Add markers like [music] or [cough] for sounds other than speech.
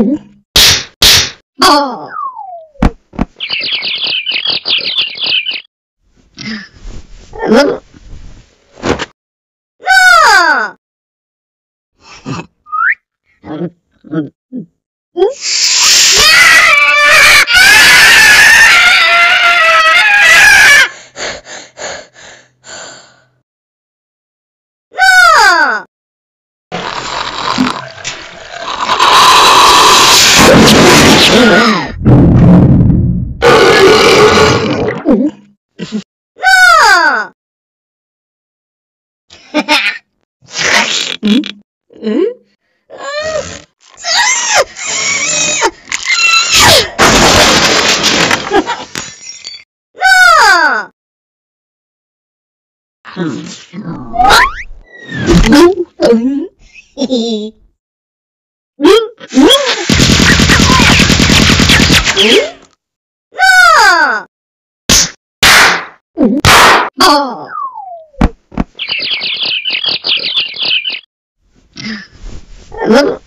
Oh. [laughs] No! [laughs] [laughs] No! No! Hmm. [laughs] 어. 뭐,